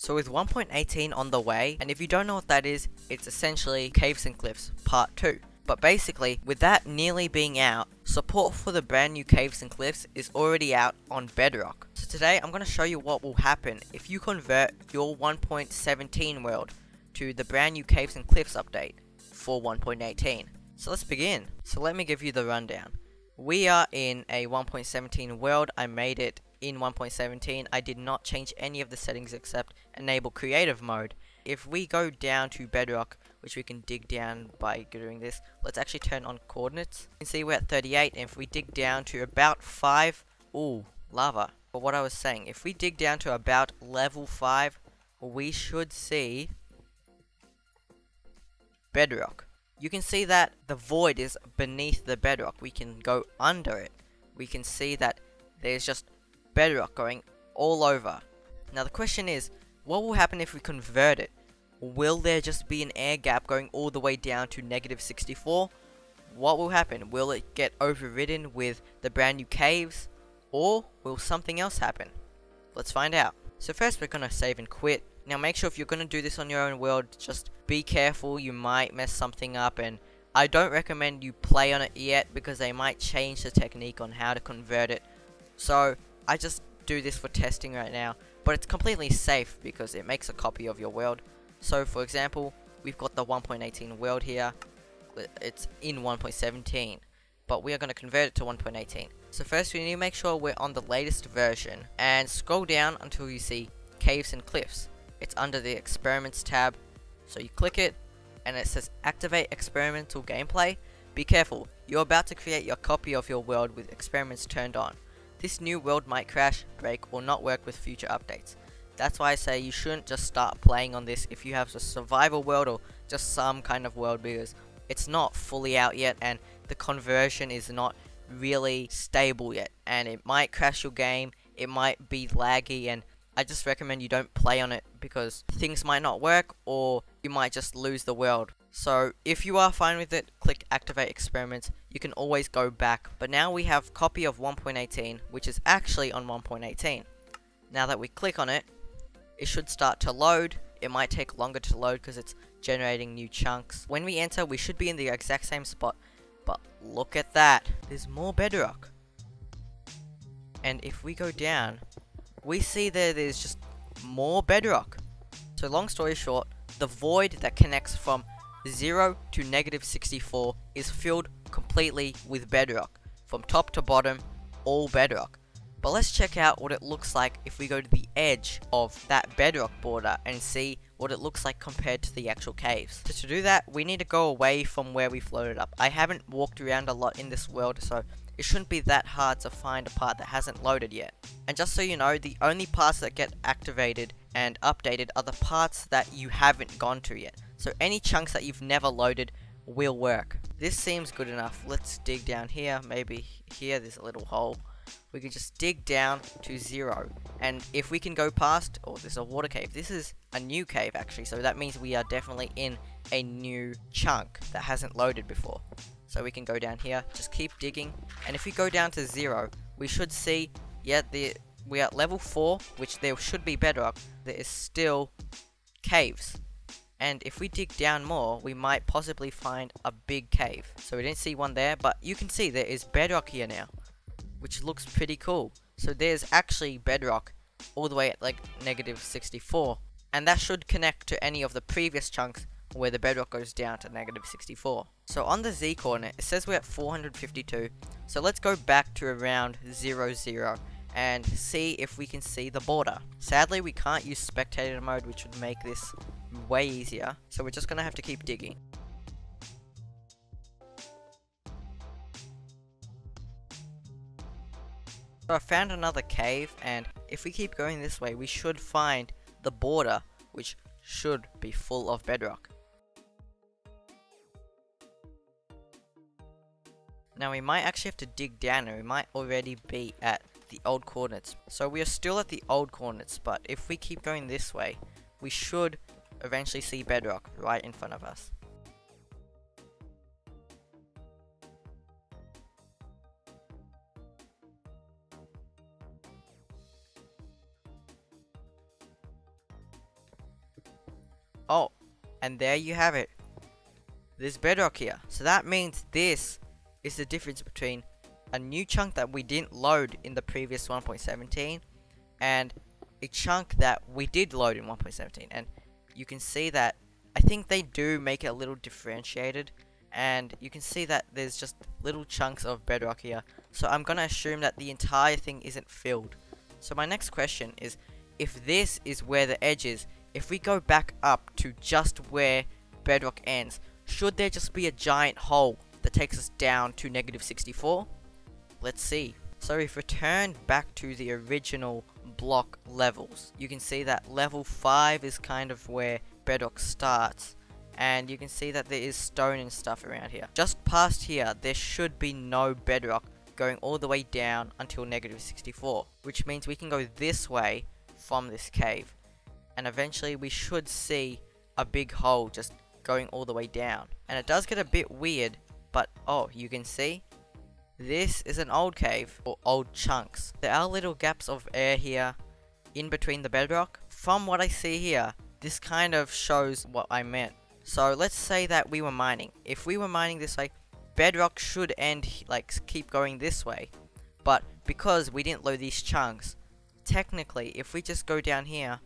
So with 1.18 on the way, and if you don't know what that is, it's essentially Caves and Cliffs Part 2. But basically, with that nearly being out, support for the brand new Caves and Cliffs is already out on Bedrock. So today I'm going to show you what will happen if you convert your 1.17 world to the brand new Caves and Cliffs update for 1.18. So let's begin. So let me give you the rundown. We are in a 1.17 world. I made it in 1.17. I did not change any of the settings except enable creative mode. If we go down to bedrock, which we can dig down by doing this, let's actually turn on coordinates. You can see we're at 38 and if we dig down to about 5, ooh, lava. But what I was saying, if we dig down to about level 5, we should see bedrock. You can see that the void is beneath the bedrock. We can go under it. We can see that there's just bedrock going all over. Now the question is, what will happen if we convert it? Will there just be an air gap going all the way down to negative 64? What will happen? Will it get overridden with the brand new caves? Or will something else happen? Let's find out. So first we're going to save and quit. Now make sure if you're going to do this on your own world, just be careful, you might mess something up and I don't recommend you play on it yet because they might change the technique on how to convert it. So I just do this for testing right now, but it's completely safe because it makes a copy of your world. So for example, we've got the 1.18 world here, it's in 1.17, but we are going to convert it to 1.18. So first we need to make sure we're on the latest version, and scroll down until you see Caves and Cliffs. It's under the Experiments tab, so you click it, and it says Activate Experimental Gameplay. Be careful, you're about to create your copy of your world with experiments turned on. This new world might crash, break, or not work with future updates. That's why I say you shouldn't just start playing on this if you have a survival world or just some kind of world because it's not fully out yet and the conversion is not really stable yet and it might crash your game, it might be laggy and I just recommend you don't play on it because things might not work or you might just lose the world. So if you are fine with it, click activate experiments. You can always go back. But now we have copy of 1.18, which is actually on 1.18. Now that we click on it, it should start to load. It might take longer to load because it's generating new chunks. When we enter, we should be in the exact same spot. But look at that. There's more bedrock. And if we go down, we see that there's just more bedrock. So long story short, the void that connects from 0 to negative 64 is filled completely with bedrock. From top to bottom, all bedrock. But let's check out what it looks like if we go to the edge of that bedrock border and see what it looks like compared to the actual caves. So to do that, we need to go away from where we floated up. I haven't walked around a lot in this world, so it shouldn't be that hard to find a part that hasn't loaded yet. And just so you know, the only parts that get activated and updated are the parts that you haven't gone to yet. So any chunks that you've never loaded will work. This seems good enough. Let's dig down here. Maybe here there's a little hole. We can just dig down to zero. And if we can go past, oh, there's a water cave. This is a new cave actually. So that means we are definitely in a new chunk that hasn't loaded before. So we can go down here, just keep digging. And if we go down to zero, we should see, yeah, the, we are at level four, which there should be bedrock. There is still caves. And if we dig down more, we might possibly find a big cave. So we didn't see one there, but you can see there is bedrock here now. Which looks pretty cool. So there's actually bedrock all the way at like negative 64. And that should connect to any of the previous chunks where the bedrock goes down to negative 64. So on the Z coordinate, it says we're at 452. So let's go back to around 0, 0 and see if we can see the border. Sadly, we can't use spectator mode, which would make this way easier. So we're just going to have to keep digging. So I found another cave, and if we keep going this way, we should find the border, which should be full of bedrock. Now we might actually have to dig down and we might already be at the old coordinates. So we are still at the old coordinates, but if we keep going this way, we should eventually see bedrock right in front of us. Oh, and there you have it. There's bedrock here. So that means this is the difference between a new chunk that we didn't load in the previous 1.17 and a chunk that we did load in 1.17 and you can see that I think they do make it a little differentiated and you can see that there's just little chunks of bedrock here. So I'm gonna assume that the entire thing isn't filled. So my next question is if this is where the edge is if we go back up to just where bedrock ends should there just be a giant hole that takes us down to negative 64 let's see. So if we turn back to the original block levels you can see that level 5 is kind of where bedrock starts and you can see that there is stone and stuff around here. Just past here, there should be no bedrock going all the way down until negative 64, which means we can go this way from this cave. And eventually we should see a big hole just going all the way down. And it does get a bit weird, but oh, you can see this is an old cave, or old chunks. There are little gaps of air here in between the bedrock. From what I see here, this kind of shows what I meant. So let's say that we were mining. If we were mining this way, bedrock should end, like, keep going this way. But because we didn't load these chunks, technically, if we just go down here,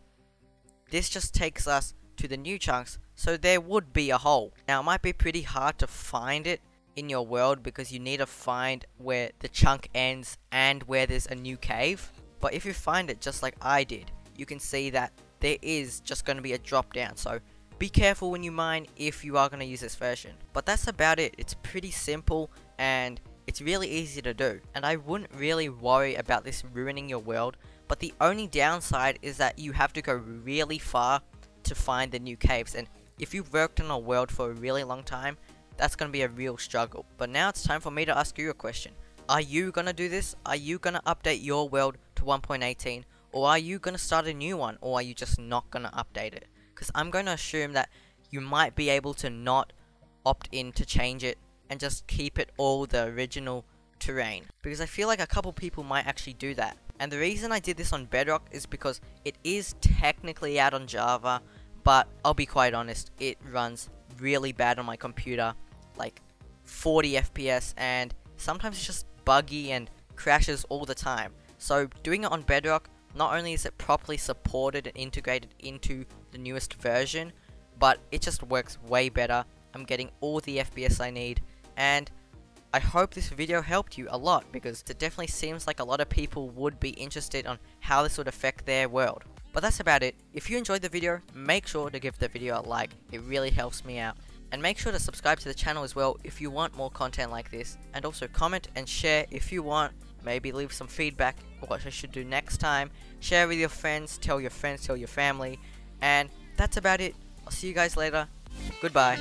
this just takes us to the new chunks, so there would be a hole. Now, it might be pretty hard to find it in your world because you need to find where the chunk ends and where there's a new cave. But if you find it just like I did, you can see that there is just going to be a drop down. So be careful when you mine if you are going to use this version. But that's about it. It's pretty simple and it's really easy to do. And I wouldn't really worry about this ruining your world. But the only downside is that you have to go really far to find the new caves. And if you've worked on a world for a really long time, that's going to be a real struggle. But now it's time for me to ask you a question. Are you going to do this? Are you going to update your world to 1.18? Or are you going to start a new one? Or are you just not going to update it? because I'm going to assume that you might be able to not opt in to change it and just keep it all the original terrain because I feel like a couple people might actually do that and the reason I did this on Bedrock is because it is technically out on Java but I'll be quite honest it runs really bad on my computer like 40 FPS and sometimes it's just buggy and crashes all the time so doing it on Bedrock not only is it properly supported and integrated into the newest version, but it just works way better. I'm getting all the FPS I need, and I hope this video helped you a lot because it definitely seems like a lot of people would be interested on how this would affect their world. But that's about it. If you enjoyed the video, make sure to give the video a like. It really helps me out. And make sure to subscribe to the channel as well if you want more content like this. And also comment and share if you want maybe leave some feedback what I should do next time. Share with your friends, tell your friends, tell your family. And that's about it. I'll see you guys later. Goodbye.